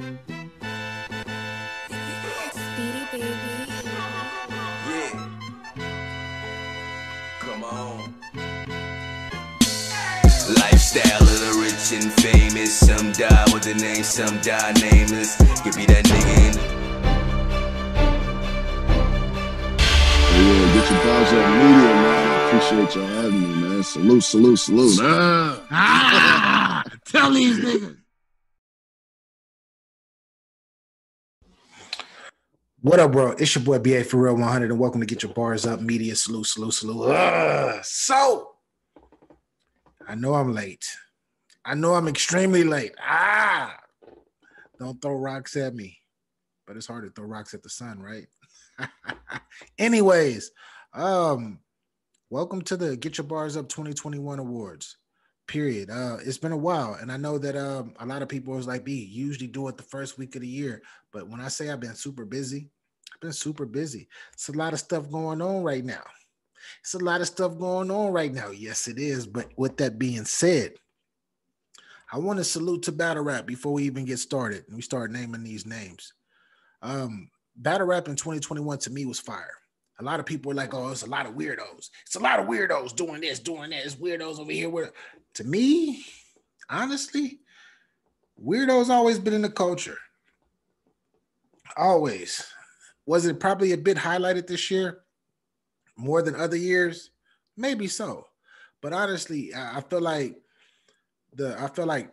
Speedy baby. Yeah. Come on. Lifestyle of the rich and famous. Some die with the name, some die nameless. Give me that nigga in the Yeah, get your balls up media, man. I appreciate y'all having me, man. Salute, salute, salute. Ah. Ah, tell these niggas. What up, bro? It's your boy BA for real 100, and welcome to Get Your Bars Up Media. Salute, salute, salute. Ah, so, I know I'm late. I know I'm extremely late. Ah, don't throw rocks at me, but it's hard to throw rocks at the sun, right? Anyways, um, welcome to the Get Your Bars Up 2021 Awards. Period. Uh, it's been a while, and I know that um a lot of people was like, "B, usually do it the first week of the year." But when I say I've been super busy, I've been super busy. It's a lot of stuff going on right now. It's a lot of stuff going on right now. Yes, it is. But with that being said, I want to salute to Battle Rap before we even get started. And we start naming these names. Um, Battle Rap in 2021 to me was fire. A lot of people were like, oh, it's a lot of weirdos. It's a lot of weirdos doing this, doing that. It's weirdos over here. Weird. To me, honestly, weirdos always been in the culture. Always. Was it probably a bit highlighted this year more than other years? Maybe so. But honestly, I feel like the I feel like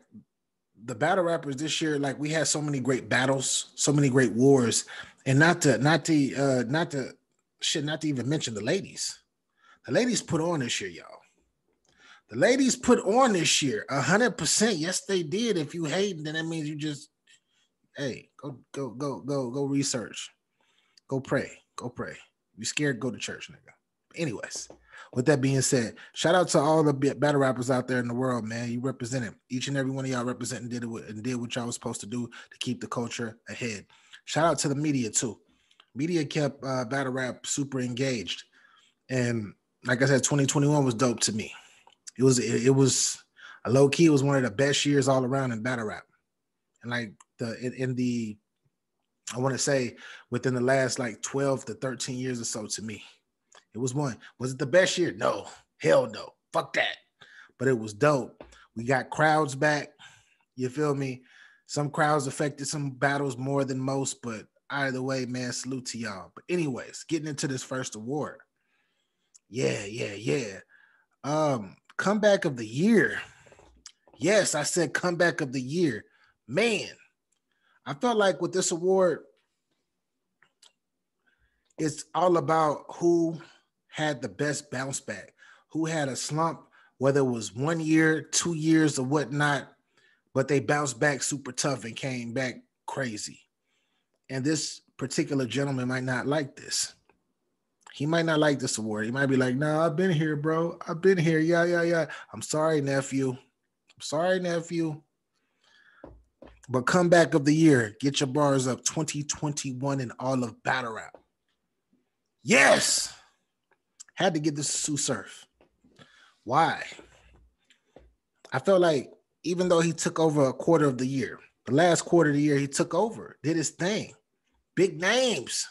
the battle rappers this year, like we had so many great battles, so many great wars, and not to not to uh not to shit, not to even mention the ladies. The ladies put on this year, y'all. The ladies put on this year, hundred percent. Yes, they did. If you hate, then that means you just hey, go go go go go research, go pray, go pray. You scared? Go to church, nigga. Anyways, with that being said, shout out to all the battle rappers out there in the world, man. You represented each and every one of y'all representing did it and did what y'all was supposed to do to keep the culture ahead. Shout out to the media too. Media kept uh, battle rap super engaged, and like I said, 2021 was dope to me. It was it, it was a low key. It was one of the best years all around in battle rap, and like the in, in the I want to say within the last like 12 to 13 years or so to me. It was one. Was it the best year? No. Hell no. Fuck that. But it was dope. We got crowds back. You feel me? Some crowds affected some battles more than most, but either way, man, salute to y'all. But anyways, getting into this first award. Yeah, yeah, yeah. Um, comeback of the year. Yes, I said comeback of the year. Man, I felt like with this award, it's all about who had the best bounce back, who had a slump, whether it was one year, two years, or whatnot, but they bounced back super tough and came back crazy. And this particular gentleman might not like this. He might not like this award. He might be like, no, I've been here, bro. I've been here. Yeah, yeah, yeah. I'm sorry, nephew. I'm sorry, nephew. But comeback of the year, get your bars up 2021 in all of battle rap. Yes. Had to get this to Tsu Surf. Why? I felt like even though he took over a quarter of the year, the last quarter of the year, he took over, did his thing. Big names.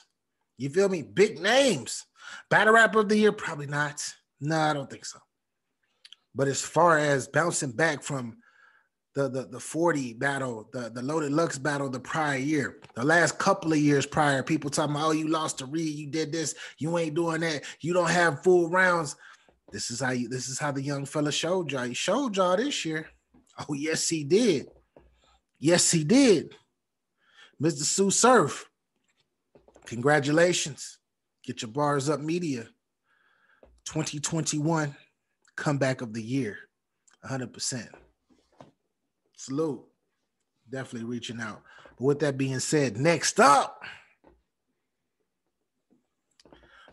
You feel me? Big names. Battle rapper of the year, probably not. No, I don't think so. But as far as bouncing back from the, the, the 40 battle, the, the loaded lux battle the prior year, the last couple of years prior, people talking about, oh, you lost to Reed, you did this, you ain't doing that, you don't have full rounds. This is how you this is how the young fella showed y'all. He showed y'all this year. Oh, yes, he did. Yes, he did. Mr. Tsu Surf. Congratulations. Get your bars up media. 2021 comeback of the year. 100%. Salute. Definitely reaching out. But with that being said, next up,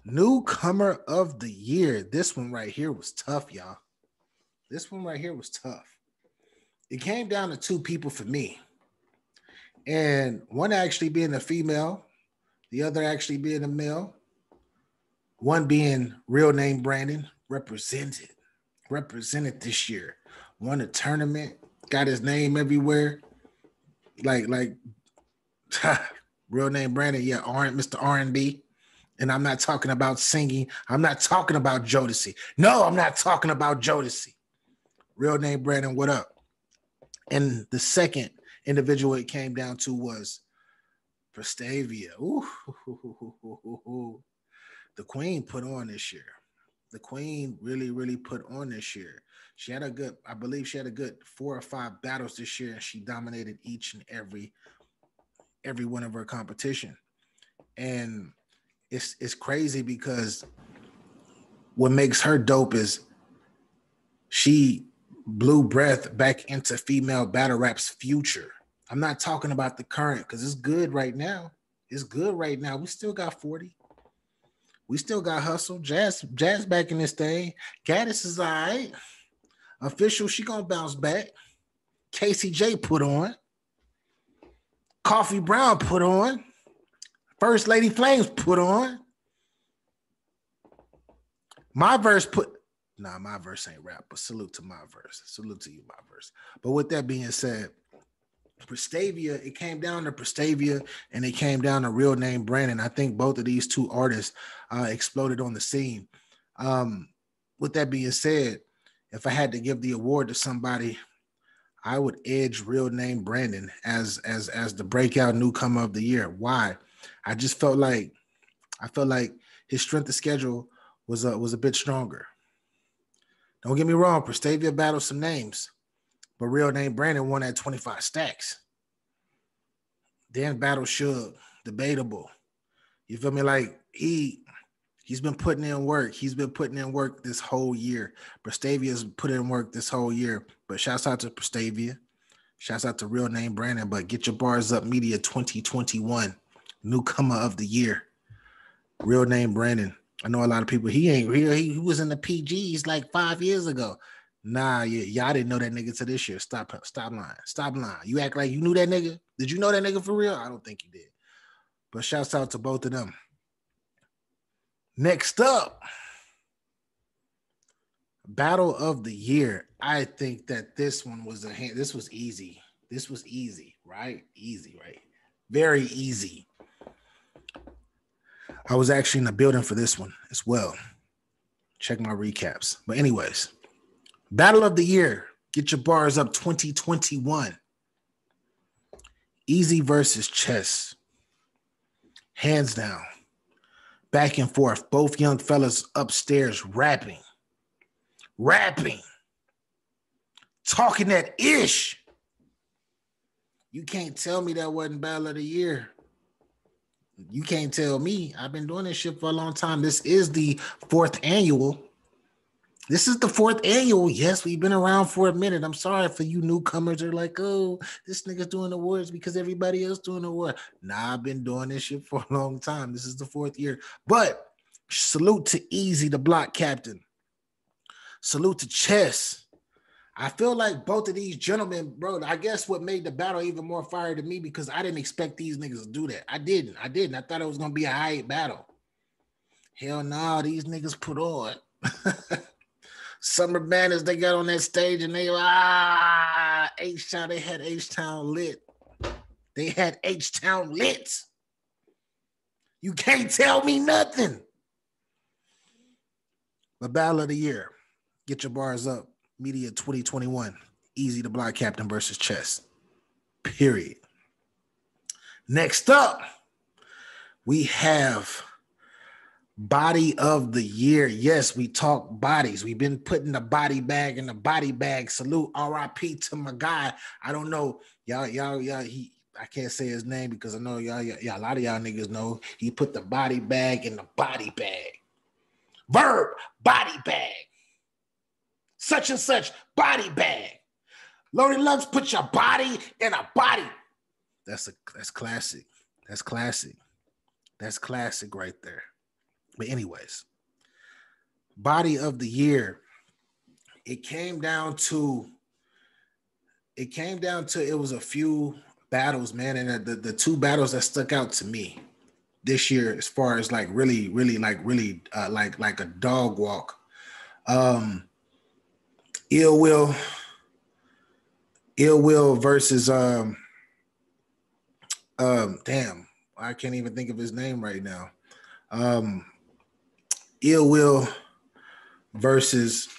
newcomer of the year. This one right here was tough, y'all. This one right here was tough. It came down to two people for me, and one actually being a female, the other actually being a male. One being real name Brandon, represented, represented this year. Won a tournament, got his name everywhere. Like, like Real name Brandon, yeah, R Mr. R&B. And I'm not talking about singing. I'm not talking about Jodeci. No, I'm not talking about Jodeci. Real name Brandon, what up? And the second individual it came down to was Prestavia. The Queen put on this year. The Queen really, really put on this year. She had a good, I believe she had a good four or five battles this year, and she dominated each and every every one of her competition. And it's it's crazy because what makes her dope is she blew breath back into female battle rap's future. I'm not talking about the current because it's good right now. It's good right now. We still got 40. We still got hustle. Jazz, Jazz back in this thing. Gaddis is all right. Official, she gonna bounce back. Casey J put on. Coffee Brown put on. First Lady Flames put on. My verse put nah, my verse ain't rap, but salute to my verse. Salute to you, my verse. But with that being said, Prestavia, it came down to Prestavia and it came down to real name Brandon. I think both of these two artists uh, exploded on the scene. Um, with that being said, if I had to give the award to somebody, I would edge real name Brandon as as as the breakout newcomer of the year. Why? I just felt like I felt like his strength of schedule was a was a bit stronger. Don't get me wrong, Prestavia battled some names, but real name Brandon won at 25 stacks. Then battle Suge, debatable. You feel me? Like he he's been putting in work. He's been putting in work this whole year. Prestavia's put in work this whole year. But shouts out to Prestavia. Shouts out to real name Brandon. But get your bars up media 2021. Newcomer of the year. Real name Brandon. I know a lot of people. He ain't real. He, he was in the PGs like five years ago. Nah, yeah, y'all didn't know that nigga to this year. Stop, stop lying. Stop lying. You act like you knew that nigga. Did you know that nigga for real? I don't think you did. But shouts out to both of them. Next up, Battle of the Year. I think that this one was a hand. This was easy. This was easy, right? Easy, right? Very easy. I was actually in the building for this one as well. Check my recaps. But, anyways, Battle of the Year. Get your bars up 2021. Easy versus chess. Hands down. Back and forth. Both young fellas upstairs rapping. Rapping. Talking that ish. You can't tell me that wasn't Battle of the Year. You can't tell me. I've been doing this shit for a long time. This is the fourth annual. This is the fourth annual. Yes, we've been around for a minute. I'm sorry for you newcomers are like, oh, this nigga's doing awards because everybody else doing award. Nah, I've been doing this shit for a long time. This is the fourth year. But salute to Easy, the block captain. Salute to Chess. I feel like both of these gentlemen, bro. I guess what made the battle even more fire to me because I didn't expect these niggas to do that. I didn't. I didn't. I thought it was gonna be a high battle. Hell no, nah, these niggas put on. Summer banners they got on that stage and they ah H Town. They had H Town lit. They had H Town lit. You can't tell me nothing. The battle of the year. Get your bars up. Media 2021. Easy to block captain versus chess. Period. Next up, we have body of the year. Yes, we talk bodies. We've been putting the body bag in the body bag. Salute RIP to my guy. I don't know. Y'all, y'all, y'all, he I can't say his name because I know y'all, y'all, y'all, a lot of y'all niggas know he put the body bag in the body bag. Verb, body bag such and such body bag. Loaded Lux, put your body in a body. That's a that's classic. That's classic. That's classic right there. But anyways, body of the year. It came down to it came down to it was a few battles, man, and the, the two battles that stuck out to me this year, as far as like really, really, like really, uh, like like a dog walk. Um, Ill Will, Ill Will versus um um, damn, I can't even think of his name right now. Um, Ill Will versus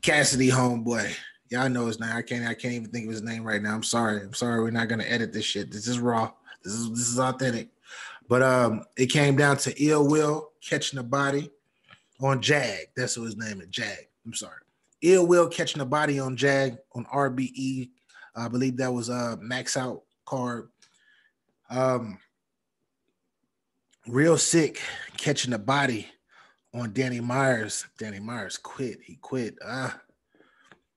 Cassidy Homeboy. Y'all know his name. I can't. I can't even think of his name right now. I'm sorry. I'm sorry. We're not gonna edit this shit. This is raw. This is this is authentic. But um, it came down to Ill Will catching the body on Jag. That's what his name is. Jag. I'm sorry. Ill Will catching the body on Jag on RBE. I believe that was a max out card. Um, Real Sikh catching the body on Danny Myers. Danny Myers quit. He quit. Ah.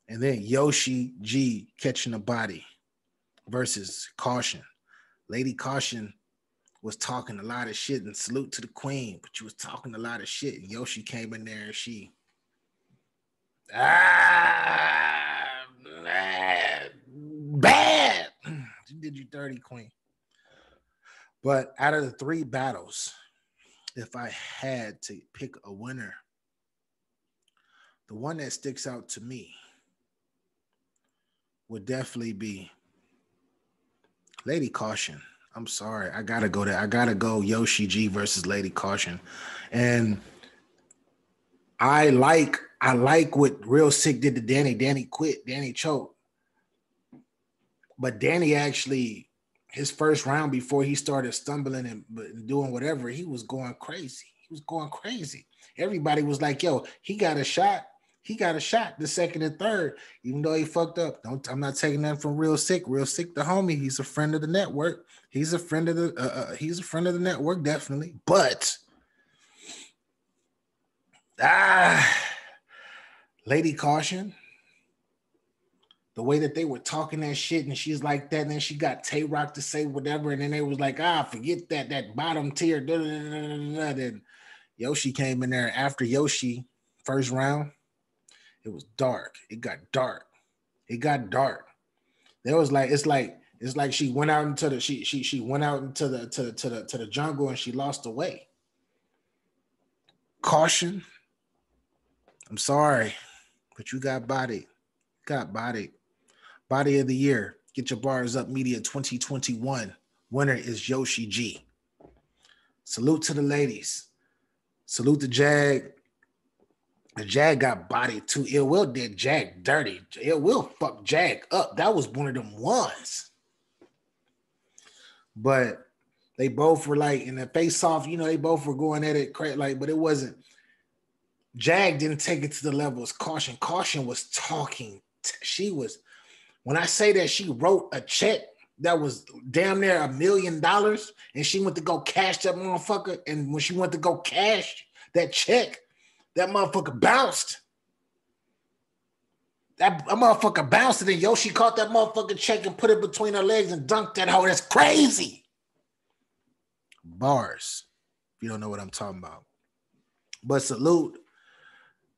And then Yoshi G catching the body versus Caution. Lady Caution was talking a lot of shit and salute to the queen, but she was talking a lot of shit. And Yoshi came in there and she ah bad. She did you 30, queen. But out of the three battles, if I had to pick a winner, the one that sticks out to me would definitely be Lady Caution. I'm sorry. I gotta go there. I gotta go Yoshi G versus Lady Caution. And I like I like what Real Sikh did to Danny. Danny quit. Danny choked. But Danny actually, his first round before he started stumbling and doing whatever, he was going crazy. He was going crazy. Everybody was like, yo, he got a shot he got a shot the second and third, even though he fucked up. Don't I'm not taking that from Real Sikh. Real Sikh, the homie. He's a friend of the network. He's a friend of the uh, uh, he's a friend of the network, definitely. But ah, lady caution. The way that they were talking that shit, and she's like that, and then she got Tay Roc to say whatever, and then they was like, ah, forget that, that bottom tier. Da, da, da, Then Yoshi came in there after Yoshi first round it was dark. It got dark. It got dark. There was like it's like it's like she went out into the she she she went out into the to the to the to the jungle and she lost the way. Caution. I'm sorry, but you got body. Got body. Body of the year. Get your bars up media 2021. Winner is Yoshi G. Salute to the ladies. Salute to Jag. The Jag got bodied too. Ill Will did Jag dirty. Ill Will fuck Jag up. That was one of them ones. But they both were like in the face off, you know, they both were going at it like, but it wasn't. Jag didn't take it to the level of caution. Caution was talking. She was, when I say that she wrote a check that was damn near a million dollars, and she went to go cash that motherfucker. And when she went to go cash that check, that motherfucker bounced. That, that motherfucker bounced and then Yoshi caught that motherfucker check and put it between her legs and dunked that hoe. That's crazy. Bars. If you don't know what I'm talking about. But salute.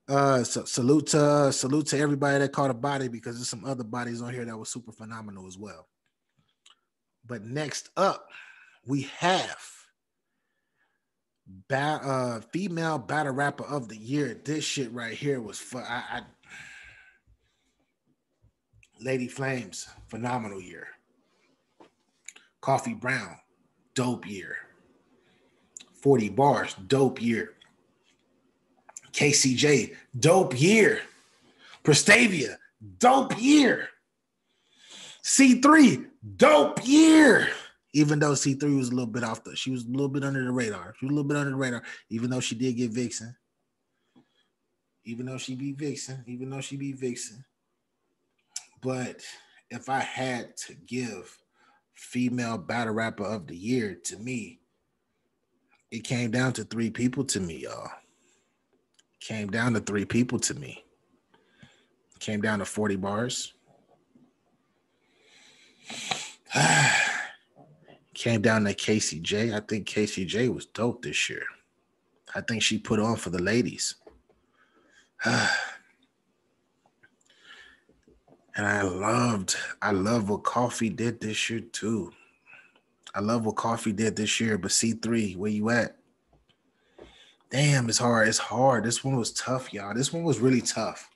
Uh so salute to salute to everybody that caught a body because there's some other bodies on here that was super phenomenal as well. But next up, we have ba- uh, female battle rapper of the year. This shit right here was fun. I, I Lady Flames, phenomenal year. Coffee Brown, dope year. 40 bars, dope year. KCJ, dope year. Prestavia, dope year. C3, dope year even though C3 was a little bit off the, she was a little bit under the radar. She was a little bit under the radar, even though she did get Vixen. Even though she beat Vixen, even though she beat Vixen. But if I had to give female battle rapper of the year to me, it came down to three people to me, y'all. Came down to three people to me. Came down to 40 bars. Came down to KCJ. I think KCJ was dope this year. I think she put on for the ladies. and I loved, I love what Coffee did this year too. I love what Coffee did this year, but C3, where you at? Damn, it's hard. It's hard. This one was tough, y'all. This one was really tough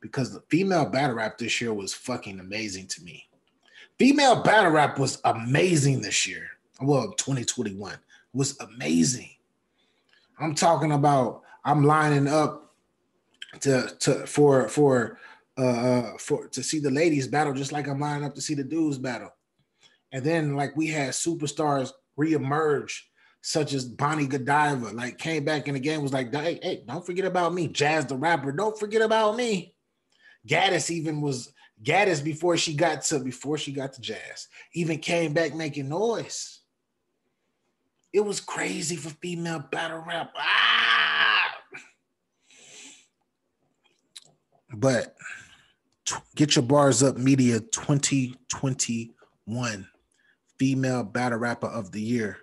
because the female battle rap this year was fucking amazing to me Female battle rap was amazing this year. Well, 2021 was amazing. I'm talking about I'm lining up to to for for uh, uh for to see the ladies battle just like I'm lining up to see the dudes battle. And then like we had superstars reemerge such as Bonnie Godiva, like came back in the game, was like, hey, hey, don't forget about me. Jazz the rapper, don't forget about me. Gaddis even was Gaddis before she got to before she got to Jazz, even came back making noise. It was crazy for female battle rap. Ah! But get your bars up media 2021 female battle rapper of the year.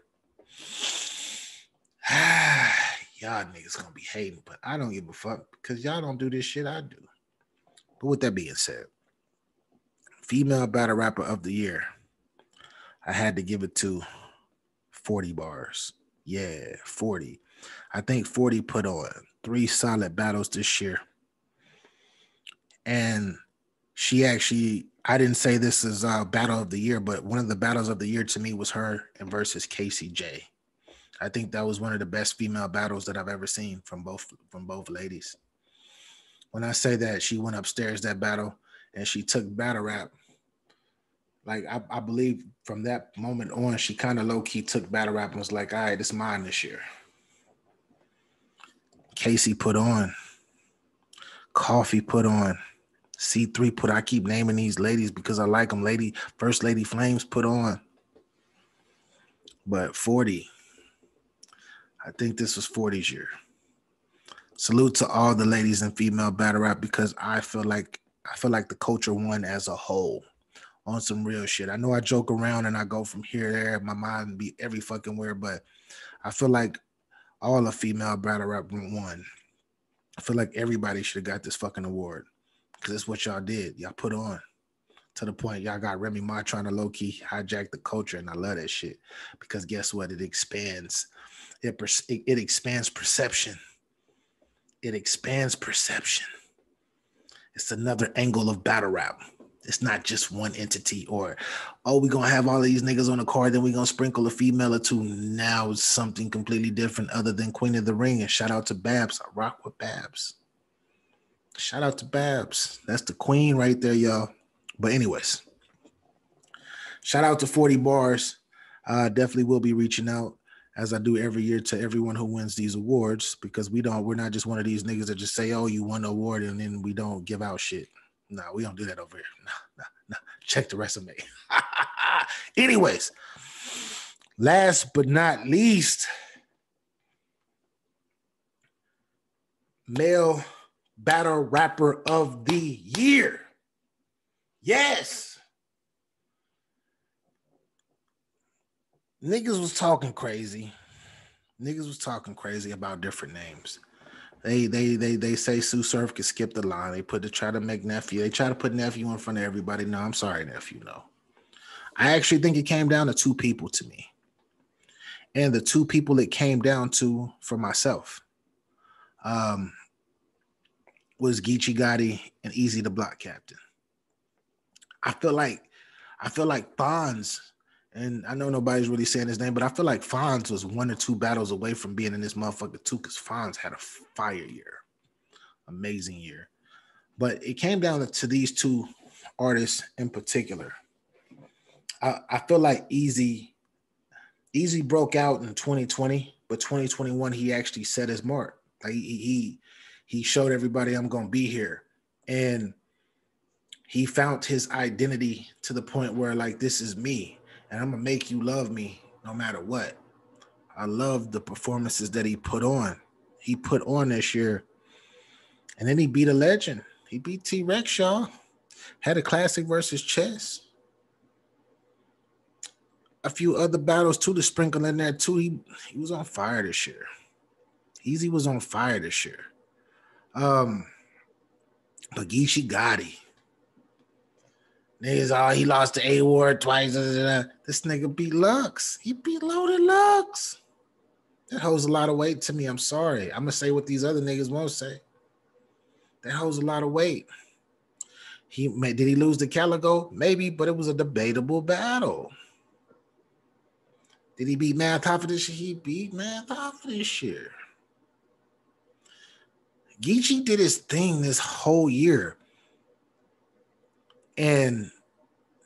y'all niggas gonna be hating, but I don't give a fuck because y'all don't do this shit I do. But with that being said, female battle rapper of the year, I had to give it to 40 bars. Yeah, 40. I think 40 put on three solid battles this year. And she actually, I didn't say this is a uh, battle of the year, but one of the battles of the year to me was her and versus Casey J. I think that was one of the best female battles that I've ever seen from both from both ladies. When I say that she went upstairs that battle and she took battle rap, like I, I believe from that moment on, she kind of low key took battle rap and was like, "All right, this mine this year." Casey put on, Coffee put on, C3 put. I keep naming these ladies because I like them. Lady First Lady Flames put on, but 40 I think this was 40's year. Salute to all the ladies in female battle rap because I feel like I feel like the culture won as a whole on some real shit. I know I joke around and I go from here there, my mind be every fucking where, but I feel like all the female battle rap won. I feel like everybody should have got this fucking award because it's what y'all did. Y'all put on to the point y'all got Remy Ma trying to low key hijack the culture, and I love that shit because guess what? It expands it, it expands perception. It expands perception. It's another angle of battle rap. It's not just one entity or, oh, we're gonna have all these niggas on the card, then we're gonna sprinkle a female or two. Now it's something completely different other than Queen of the Ring. And shout out to Babs. I rock with Babs. Shout out to Babs. That's the queen right there, y'all. But, anyways, shout out to 40 Bars. Uh, definitely will be reaching out as I do every year to everyone who wins these awards because we don't we're not just one of these niggas that just say, "Oh, you won the award," and then we don't give out shit. No, we don't do that over here. No, no. Check the resume. Anyways, last but not least, male battle rapper of the year. Yes. niggas was talking crazy. Niggas was talking crazy about different names. They they they they say Tsu Surf could skip the line. They put to try to make nephew. They try to put nephew in front of everybody. No, I'm sorry, nephew. No. I actually think it came down to two people to me. And the two people it came down to for myself um, was Geechee Gotti and Easy the Block Captain. I feel like I feel like Fonz and I know nobody's really saying his name, but I feel like Fonz was one or two battles away from being in this motherfucker too, because Fonz had a fire year, amazing year. But it came down to these two artists in particular. I, I feel like Easy, Easy broke out in 2020, but 2021 he actually set his mark. Like he he, he showed everybody I'm gonna be here, and he found his identity to the point where like this is me and I'm gonna make you love me no matter what. I love the performances that he put on. He put on this year, and then he beat a legend. He beat T Rex, y'all. Had a classic versus chess. A few other battles too to sprinkle in there too. He he was on fire this year. Easy was on fire this year. Um, Bagishi Gotti Niggas, oh, he lost to A Ward twice. This nigga beat Lux. He beat Loaded Lux. That holds a lot of weight to me. I'm sorry. I'm gonna say what these other niggas won't say. That holds a lot of weight. He did he lose the Calicoe? Maybe, but it was a debatable battle. Did he beat Math Hoffa this year? He beat Math Hoffa this year. Geechee did his thing this whole year. And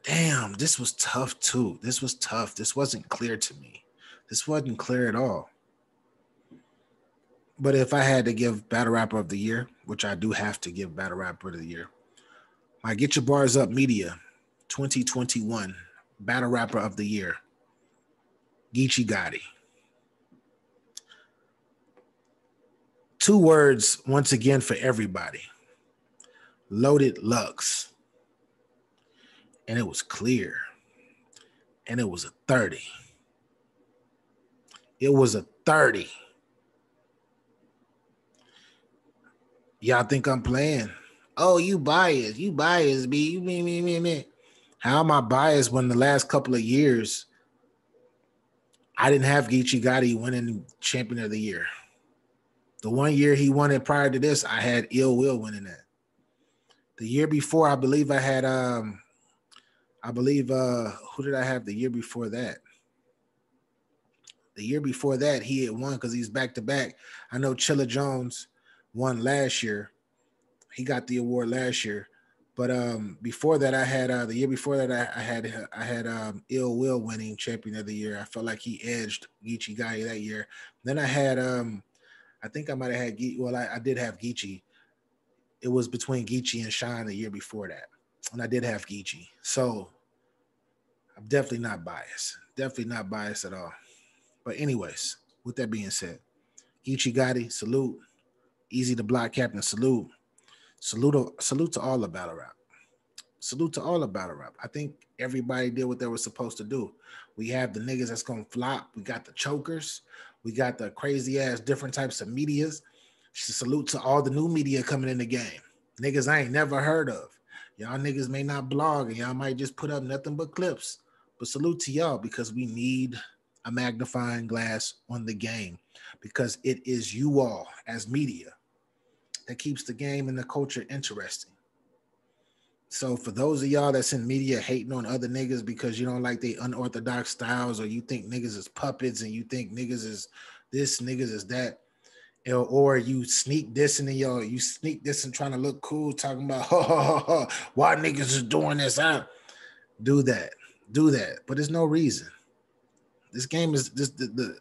damn, this was tough too. This was tough. This wasn't clear to me. This wasn't clear at all. But if I had to give Battle Rapper of the Year, which I do have to give Battle Rapper of the Year, my Get Your Bars Up Media 2021 Battle Rapper of the Year, Geechee Gotti. Two words once again for everybody. Loaded Lux. And it was clear. And it was a 30. It was a 30. Y'all think I'm playing? Oh, you biased. You biased, B. You me, me, me, me. How am I biased when the last couple of years I didn't have Geechee Gotti winning champion of the year? The one year he won it prior to this, I had Ill Will winning that. The year before, I believe I had um I believe uh who did I have the year before that? The year before that, he had won because he's back to back. I know Chilla Jones won last year. He got the award last year. But um, before that, I had uh, the year before that, I, I had I had um, Ill Will winning champion of the year. I felt like he edged Geechee Guy that year. Then I had um, I think I might have had Ge- well, I, I did have Geechee. It was between Geechee and Shine the year before that, and I did have Geechee. So I'm definitely not biased. Definitely not biased at all. But anyways, with that being said, Geechee Gotti, salute. Easy to block, Captain. Salute. Salute, salute to all the battle rap. Salute to all the battle rap. I think everybody did what they were supposed to do. We have the niggas that's gonna flop. We got the chokers. We got the crazy ass different types of medias. Salute to all the new media coming in the game. Niggas I ain't never heard of. Y'all niggas may not blog and y'all might just put up nothing but clips. But salute to y'all because we need a magnifying glass on the game because it is you all as media that keeps the game and the culture interesting. So for those of y'all that's in media hating on other niggas because you don't like the unorthodox styles or you think niggas is puppets and you think niggas is this, niggas is that, or you sneak this and y'all you sneak this and trying to look cool, talking about ha, ha, ha, why niggas is doing this. I do that, do that, but there's no reason. This game is this the, the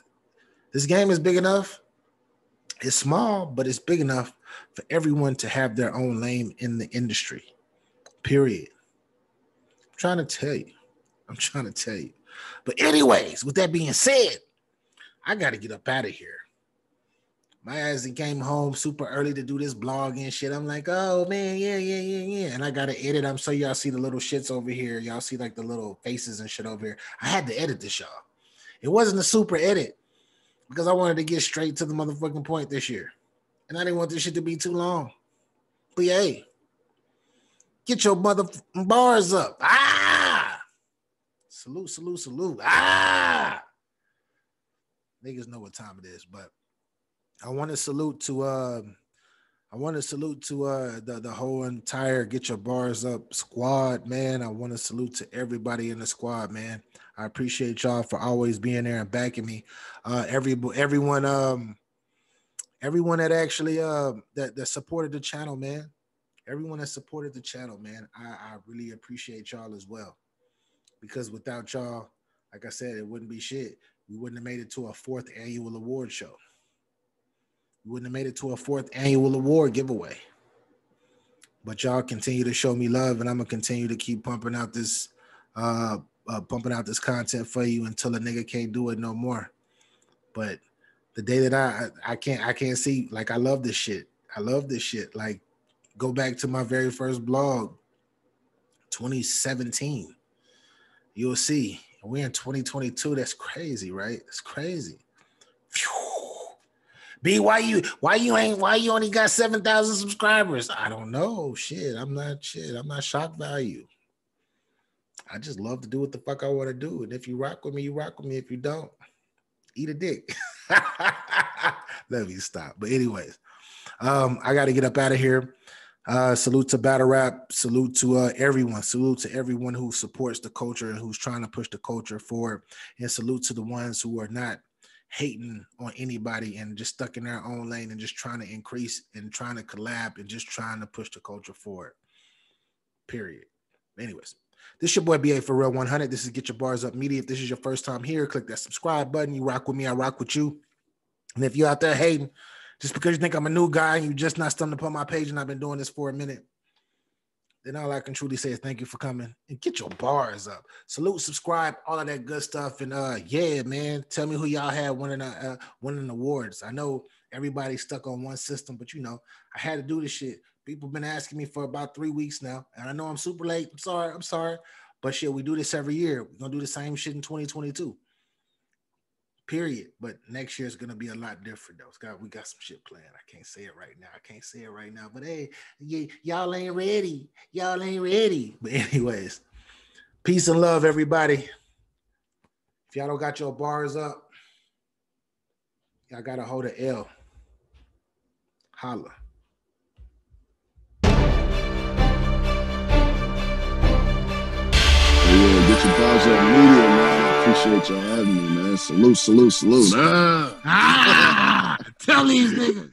this game is big enough. It's small, but it's big enough for everyone to have their own lane in the industry. Period. I'm trying to tell you. I'm trying to tell you. But anyways, with that being said, I got to get up out of here. My ass came home super early to do this blog and shit. I'm like, oh man, yeah, yeah, yeah, yeah. And I gotta edit. I'm so y'all see the little shits over here. Y'all see like the little faces and shit over here. I had to edit this, y'all. It wasn't a super edit because I wanted to get straight to the motherfucking point this year. And I didn't want this shit to be too long. But hey, get your mother bars up. Ah! Salute, salute, salute. Ah! Niggas know what time it is, but I want to salute to uh I want to salute to uh the, the whole entire get your bars up squad, man. I want to salute to everybody in the squad, man. I appreciate y'all for always being there and backing me. Uh, every everyone, um, everyone that actually uh that that supported the channel, man. Everyone that supported the channel, man. I, I really appreciate y'all as well. Because without y'all, like I said, it wouldn't be shit. We wouldn't have made it to a fourth annual award show. We wouldn't have made it to a fourth annual award giveaway. But y'all continue to show me love, and I'm gonna continue to keep pumping out this uh uh, pumping out this content for you until a nigga can't do it no more. But the day that I I can't I can't see like I love this shit. I love this shit. Like go back to my very first blog, 2017. You'll see. We're in 2022. That's crazy, right? It's crazy. B, why you why you ain't why you only got 7,000 subscribers? I don't know. Shit, I'm not shit. I'm not shock value. I just love to do what the fuck I want to do. And if you rock with me, you rock with me. If you don't, eat a dick. Let me stop. But anyways, um, I got to get up out of here. Uh, salute to battle rap. Salute to uh, everyone. Salute to everyone who supports the culture and who's trying to push the culture forward. And salute to the ones who are not hating on anybody and just stuck in their own lane and just trying to increase and trying to collab and just trying to push the culture forward. Period. Anyways, this your boy BA for real 100. This is Get Your Bars Up Media. If this is your first time here, click that subscribe button. You rock with me, I rock with you. And if you're out there hating, just because you think I'm a new guy and you just not stumbled upon my page and I've been doing this for a minute, then all I can truly say is thank you for coming and get your bars up. Salute, subscribe, all of that good stuff. And uh, yeah, man, tell me who y'all had winning uh, winning awards. I know everybody's stuck on one system, but you know, I had to do this shit. People been asking me for about three weeks now, and I know I'm super late. I'm sorry, I'm sorry, but shit, we do this every year. We're gonna do the same shit in 2022 period. But next year is gonna be a lot different though. Got we got some shit planned. I can't say it right now. I can't say it right now. But hey, y- y'all ain't ready. Y'all ain't ready. But anyways, peace and love, everybody. If y'all don't got your bars up, y'all gotta hold a L. Holla. Yeah, get your bars up appreciate y'all having me, man. Salute, salute, salute. Ah, tell these niggas.